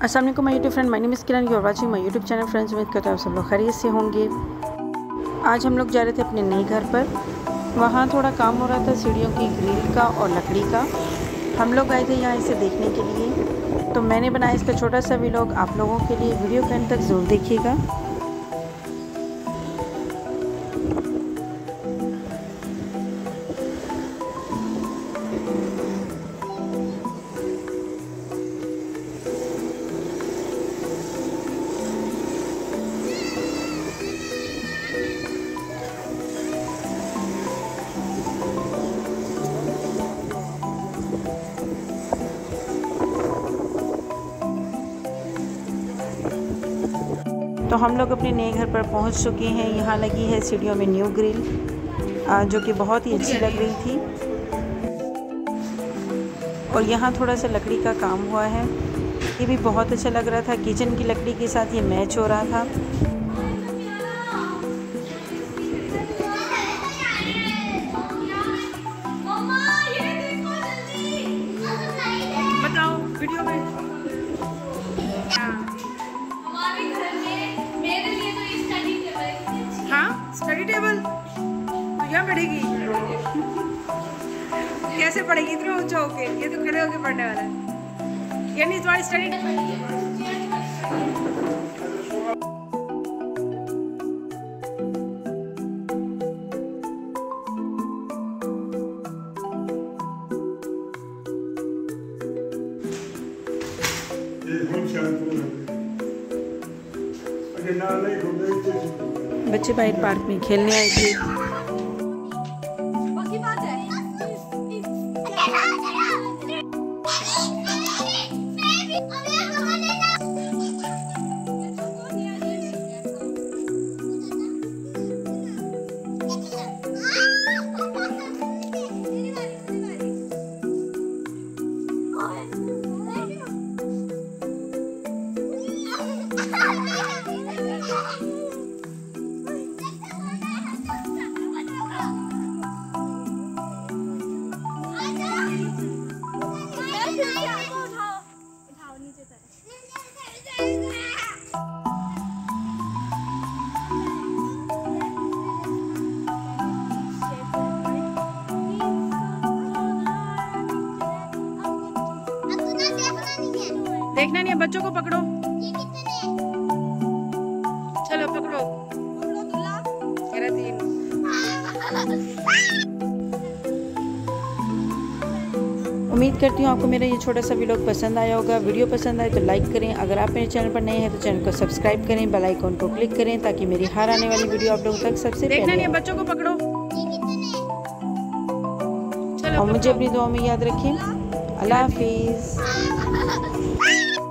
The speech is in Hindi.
Aslam my YouTube friend my name is Kiran और watching my YouTube channel friends उम्मीद करता हूँ सब लोग खरीद से होंगे। आज हम लोग जा रहे थे अपने नए घर पर। वहाँ थोड़ा काम हो रहा था, सीढ़ियों की ग्रिल का और लकड़ी का। हम लोग आए थे यहाँ इसे देखने के लिए। तो मैंने बनाया इसका छोटा सा वीलॉग आप लोगों के लिए वीडियो के अंत तक ज़रूर देखिएगा। तो हम लोग अपने नए घर पर पहुँच चुके हैं। यहाँ लगी है सीढ़ियों में न्यू ग्रिल जो कि बहुत ही अच्छी लग रही थी। और यहाँ थोड़ा सा लकड़ी का काम हुआ है। ये भी बहुत अच्छा लग रहा था। किचन की लकड़ी के साथ ये मैच हो रहा था। बताओ वीडियो में। स्टडी टेबल तो यहाँ पढ़ेगी कैसे पढ़ेगी इतना ऊँचा होके। ये तो खड़े होके पढ़ने वाला है। यानी तुम्हारी स्टडी बच्चे बाहर पार्क में खेलने आए थे। देखना नहीं है बच्चों को पकड़ो। चलो पकड़ो। मेरा तीन। उम्मीद करती हूँ आपको मेरा ये छोटा सा वीडियो पसंद आया होगा। वीडियो पसंद आए तो लाइक करें। अगर आप मेरे चैनल पर नए हैं तो चैनल को सब्सक्राइब करें बेल आइकॉन को क्लिक करें ताकि मेरी हर आने वाली वीडियो आप लोगों तक सबसे देखना नहीं है बच्चों को पकड़ो। और मुझे अपनी दुआ में याद रखें। Allah Hafiz.